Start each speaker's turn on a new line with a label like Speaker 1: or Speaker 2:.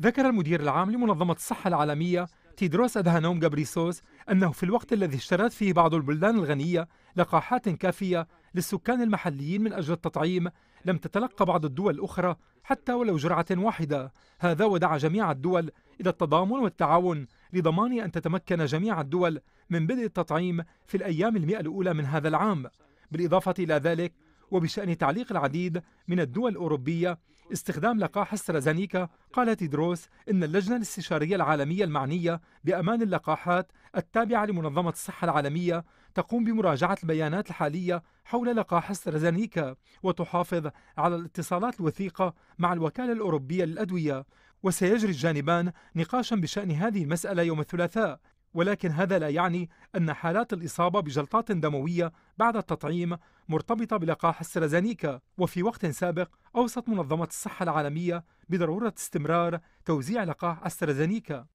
Speaker 1: ذكر المدير العام لمنظمة الصحة العالمية تيدروس أدهانوم جابريسوس أنه في الوقت الذي اشترت فيه بعض البلدان الغنية لقاحات كافية للسكان المحليين من أجل التطعيم لم تتلقى بعض الدول الأخرى حتى ولو جرعة واحدة. هذا ودعا جميع الدول إلى التضامن والتعاون لضمان أن تتمكن جميع الدول من بدء التطعيم في الأيام المئة الأولى من هذا العام. بالإضافة إلى ذلك وبشأن تعليق العديد من الدول الأوروبية استخدام لقاح استرازانيكا قال تيدروس إن اللجنة الاستشارية العالمية المعنية بأمان اللقاحات التابعة لمنظمة الصحة العالمية تقوم بمراجعة البيانات الحالية حول لقاح استرازانيكا وتحافظ على الاتصالات الوثيقة مع الوكالة الأوروبية للأدوية. وسيجري الجانبان نقاشا بشأن هذه المسألة يوم الثلاثاء. ولكن هذا لا يعني أن حالات الإصابة بجلطات دموية بعد التطعيم مرتبطة بلقاح السرازانيكا وفي وقت سابق أوصت منظمة الصحة العالمية بضرورة استمرار توزيع لقاح السرازانيكا.